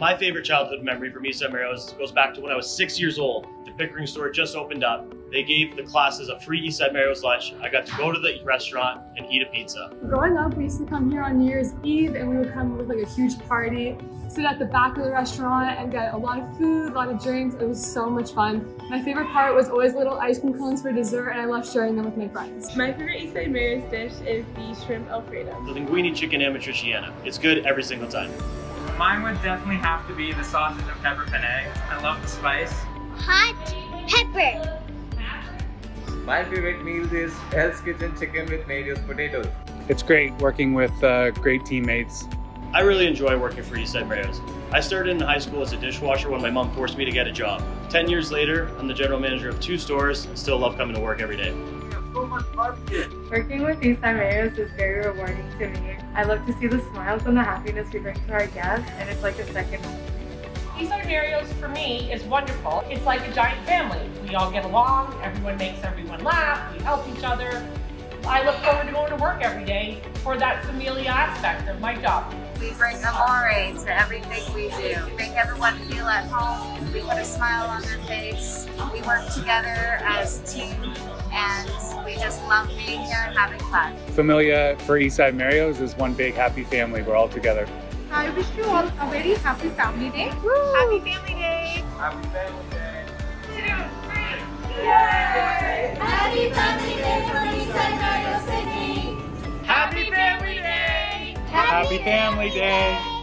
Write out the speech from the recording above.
My favorite childhood memory from East Side Mario's goes back to when I was six years old. The Pickering store just opened up. They gave the classes a free East Side Mario's lunch. I got to go to the restaurant and eat a pizza. Growing up, we used to come here on New Year's Eve and we would come with like a huge party, sit at the back of the restaurant and get a lot of food, a lot of drinks. It was so much fun. My favorite part was always little ice cream cones for dessert and I loved sharing them with my friends. My favorite East Side Mario's dish is the shrimp alfredo. The linguine chicken amatriciana. It's good every single time. Mine would definitely have to be the sausage and pepper penne. I love the spice. Hot pepper. My favorite meal is Hell's Kitchen chicken with Mario's potatoes. It's great working with uh, great teammates. I really enjoy working for East Side Mario's. I started in high school as a dishwasher when my mom forced me to get a job. Ten years later, I'm the general manager of two stores and still love coming to work every day. Working with these Mario's is very rewarding to me. I love to see the smiles and the happiness we bring to our guests, and it's like a second home. East Side Mario's for me is wonderful. It's like a giant family. We all get along, everyone makes everyone laugh, we help each other. I look forward to going to work every day for that famiglia aspect of my job. We bring amore to everything we do. We make everyone feel at home. We put a smile on their face. We work together as a team and we just love being here and having fun. Famiglia for East Side Mario's is one big happy family. We're all together. I wish you all a very happy family day. Woo! Happy Family Day! Happy Family Day! Happy Family Day!